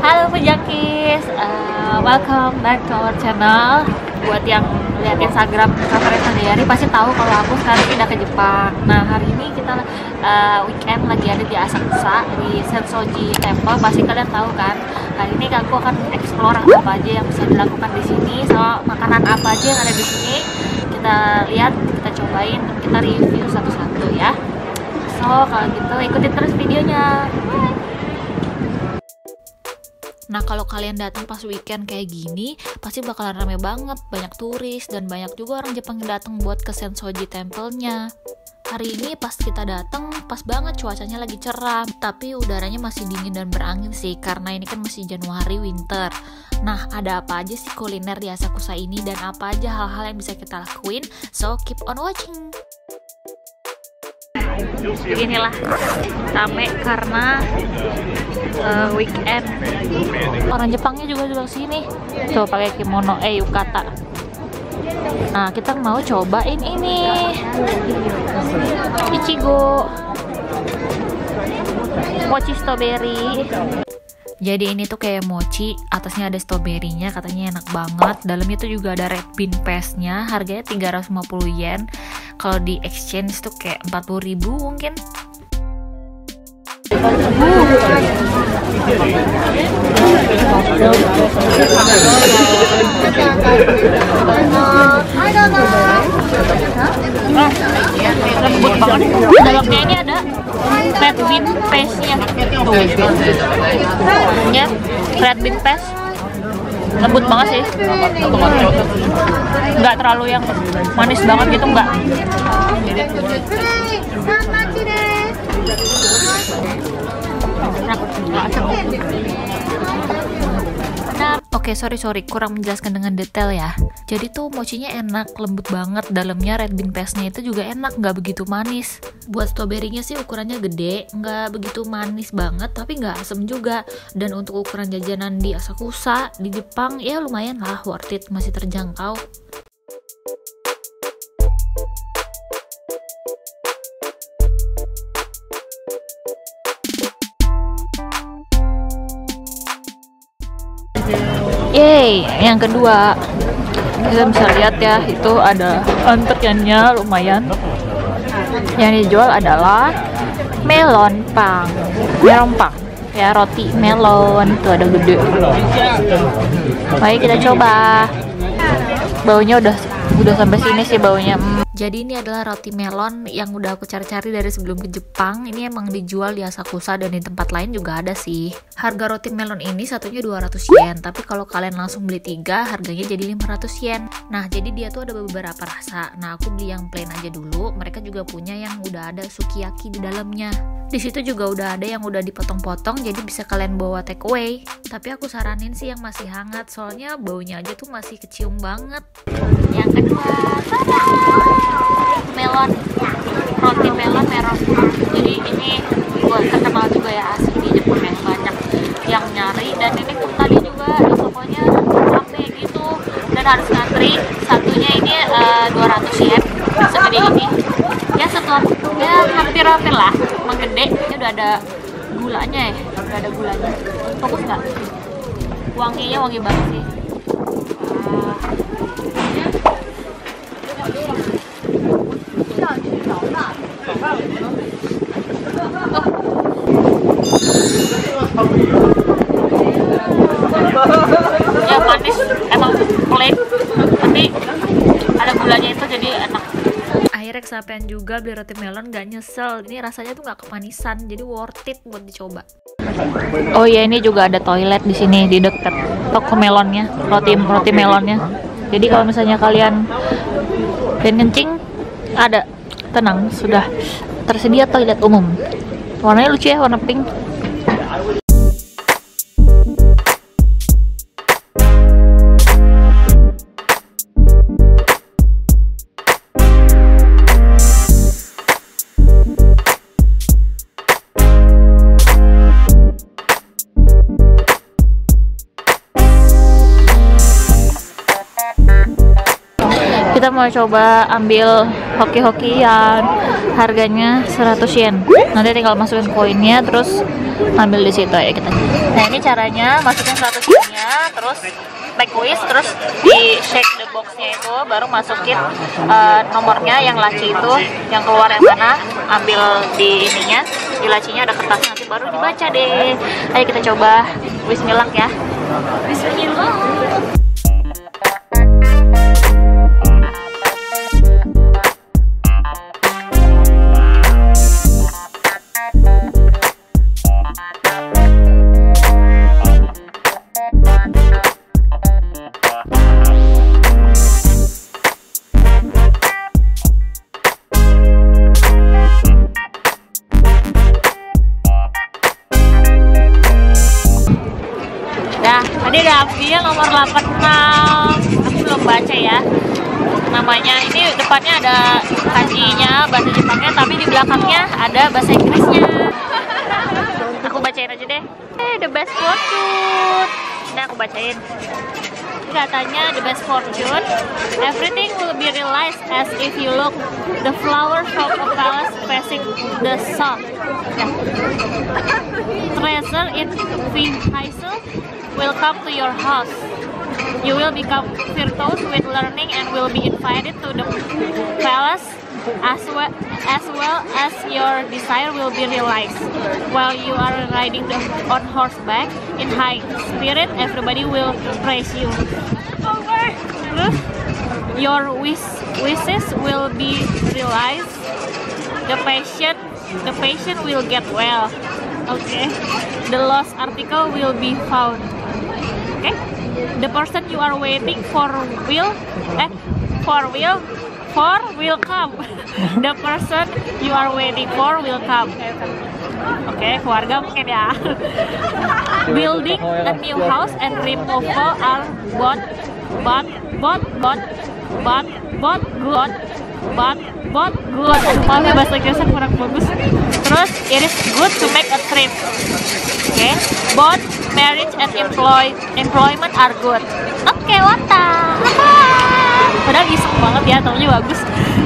Halo pejakis, uh, welcome back to our channel. Buat yang lihat Instagram Kafaret Sandayari pasti tahu kalau aku sekarang pindah ke Jepang. Nah hari ini kita uh, weekend lagi ada di Asakusa di Sensoji Temple. Pasti kalian tahu kan. Hari ini aku akan explore apa aja yang bisa dilakukan di sini, sama makanan apa aja yang ada di sini. Kita lihat, kita cobain, kita review satu-satu ya. So kalau gitu ikutin terus videonya. Nah kalau kalian datang pas weekend kayak gini, pasti bakalan rame banget, banyak turis dan banyak juga orang Jepang yang datang buat ke Sensoji Temple-nya. Hari ini pas kita datang, pas banget cuacanya lagi cerah, tapi udaranya masih dingin dan berangin sih, karena ini kan masih Januari winter. Nah, ada apa aja sih kuliner di Asakusa ini dan apa aja hal-hal yang bisa kita lakuin? So, keep on watching! Beginilah, rame karena uh, weekend. Orang Jepangnya juga duduk sini. Tuh pakai kimono, eh yukata. Nah, kita mau cobain ini. Ichigo. Mochi strawberry. Jadi ini tuh kayak mochi, atasnya ada stroberinya, katanya enak banget. Dalamnya tuh juga ada red bean paste-nya, harganya 350 yen. Kalau di exchange tuh kayak 40 ribu mungkin. lembut banget dalamnya ini ada red bean paste nya tuh. Red bean paste lembut banget sih. Nggak terlalu yang manis banget gitu nggak Oke, okay, sorry sorry, kurang menjelaskan dengan detail ya. Jadi tuh mochinya enak, lembut banget. Dalamnya red bean paste-nya itu juga enak, nggak begitu manis. Buat stroberinya sih ukurannya gede, nggak begitu manis banget, tapi nggak asem juga. Dan untuk ukuran jajanan di Asakusa, di Jepang, ya lumayan lah, worth it, masih terjangkau. Yeay, yang kedua kita bisa lihat ya itu ada antriannya lumayan. Yang dijual adalah melon pang, melon pang ya roti melon itu ada gede. Baik kita coba. Baunya udah udah sampai sini sih baunya. Hmm. Jadi ini adalah roti melon yang udah aku cari-cari dari sebelum ke Jepang. Ini emang dijual di Asakusa dan di tempat lain juga ada sih. Harga roti melon ini satunya 200 yen, tapi kalau kalian langsung beli tiga harganya jadi 500 yen. Nah, jadi dia tuh ada beberapa rasa. Nah, aku beli yang plain aja dulu. Mereka juga punya yang udah ada sukiyaki di dalamnya. Di situ juga udah ada yang udah dipotong-potong, jadi bisa kalian bawa take away. Tapi aku saranin sih yang masih hangat, soalnya baunya aja tuh masih kecium banget. Yang kedua, melon. Roti melon merah jadi ini buat terkenal juga ya asli di Jepang yang banyak yang nyari. Dan ini tadi juga di tokonya rame gitu. Dan harus ngantri. Satunya ini uh, 200 yen. Segede ini. Ya setelah ya hampir-hampir lah menggede ini udah ada gulanya ya? Udah ada gulanya. Fokus nggak? Wanginya wangi banget sih ya manis emang plain tapi ada gulanya itu jadi enak akhirnya kesampaian juga beli roti melon gak nyesel. Ini rasanya tuh gak kemanisan jadi worth it buat dicoba. Oh iya ini juga ada toilet di sini di dekat toko melonnya roti roti melonnya. Jadi kalau misalnya kalian pengen kencing ada. Tenang sudah tersedia toilet umum. Warnanya lucu ya warna pink mau coba ambil hoki-hokian. Harganya 100 yen. Nanti tinggal masukin koinnya terus ambil di situ ya kita. Nah ini caranya masukin 100 yennya terus back quiz terus di shake the boxnya itu baru masukin uh, nomornya yang laci itu yang keluar yang mana ambil di ininya di lacinya ada kertas nanti baru dibaca deh. Ayo kita coba. Bismillah ya. Bismillah nomor 86 Aku belum baca ya Namanya, ini depannya ada kanjinya, bahasa Jepangnya Tapi di belakangnya ada bahasa Inggrisnya. Aku bacain aja deh. Eh, the best fortune. Nah, aku bacain. Katanya the best fortune everything will be realized as if you look the flowers of a palace facing the sun. Yeah. treasure in vehicle will come to your house you will become virtuous with learning and will be invited to the palace as well as well as your desire will be realized. While you are riding the, on horseback in high spirit everybody will praise you. Your wish, wishes will be realized. The patient the patient will get well. Okay. The lost article will be found. Okay the person you are waiting for will eh for will for will come. The person you are waiting for will come. Oke keluarga mungkin ya. Building a new house and removal are both but but but but but good but but good aduh maaf ya bahasa Inggrisnya kurang bagus. Terus it is good to make a trip okay? both marriage and employ employment are good. Oke okay, wata. Padahal iseng banget ya temennya bagus.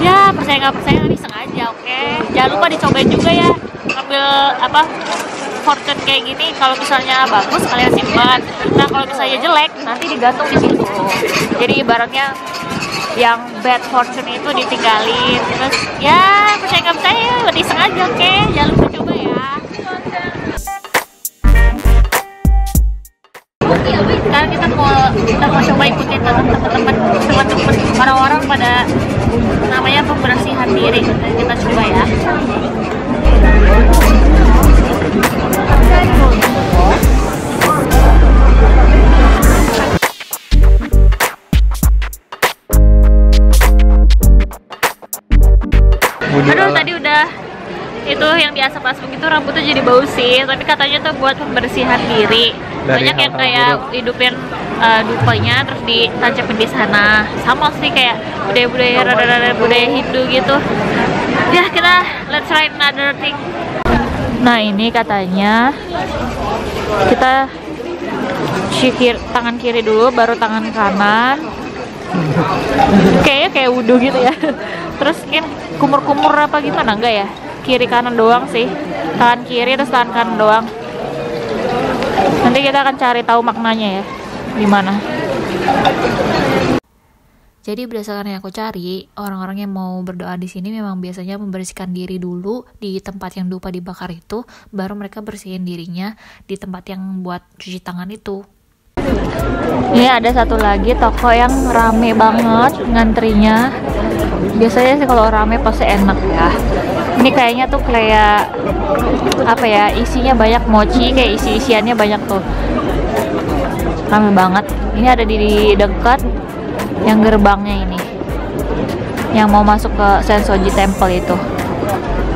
Ya percaya nggak percaya tapi iseng aja oke. Okay? jangan lupa dicobain juga ya ambil apa fortune kayak gini. Kalau misalnya bagus kalian simpan. Nah kalau misalnya jelek nanti digantung di situ. Jadi ibaratnya yang bad fortune itu ditinggalin. Terus ya percaya nggak percaya lebih sengaja oke. Okay? jangan lupa coba kita mau coba ikutin teman-teman teman-teman orang-orang pada namanya pembersihan diri. Dan kita coba ya. Aduh tadi udah itu yang di asap-asap gitu rambutnya jadi bau sih. Tapi katanya tuh buat pembersihan diri. Dari banyak yang kayak buruk. hidupin uh, dupanya terus ditancapin di sana. Sama sih kayak budaya-budaya rada-rada budaya Hindu gitu. Ya kita let's try another thing. Nah ini katanya kita sikir tangan kiri dulu baru tangan kanan. Kayaknya kayak wudhu gitu ya. Terus kan kumur-kumur apa gimana? Enggak ya? Kiri kanan doang sih. Tangan kiri terus tangan kanan doang. Nanti kita akan cari tahu maknanya ya gimana jadi berdasarkan yang aku cari, orang-orang yang mau berdoa di sini memang biasanya membersihkan diri dulu di tempat yang dupa dibakar itu, baru mereka bersihin dirinya di tempat yang buat cuci tangan itu. Ini ada satu lagi toko yang rame banget ngantrinya. Biasanya sih kalau rame pasti enak ya. Ini kayaknya tuh kayak apa ya? Isinya banyak mochi, kayak isi-isiannya banyak tuh. Rame banget. Ini ada di dekat yang gerbangnya ini. Yang mau masuk ke Sensoji Temple itu.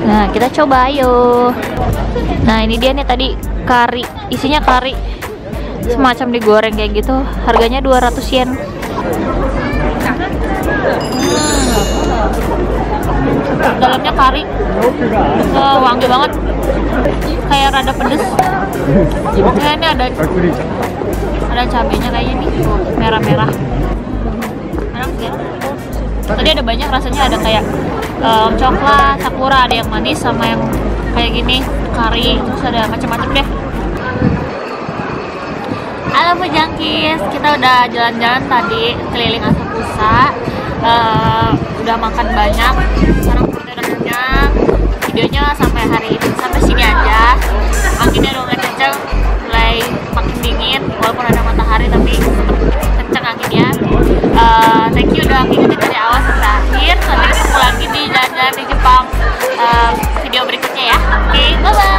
Nah, kita coba ayo. Nah, ini dia nih tadi kari, isinya kari semacam digoreng kayak gitu harganya 200 yen hmm. dalamnya kari uh, wangi banget kayak rada pedes kayaknya ada ada cabenya kayaknya nih merah-merah. Tadi ada banyak rasanya ada kayak um, coklat sakura ada yang manis sama yang kayak gini kari terus ada macam-macam deh. Halo Pujangkis, kita udah jalan-jalan tadi keliling Asakusa uh, Udah makan banyak, sekarang perutnya udah kenyang Videonya sampai hari ini, sampai sini aja. Anginnya mulai kenceng, dingin Walaupun ada matahari tapi kenceng anginnya. Uh, Thank you udah ngikutin dari awal sampai akhir Sampai ketemu lagi di jalan-jalan di Jepang. Uh, video berikutnya ya. Oke, okay, bye-bye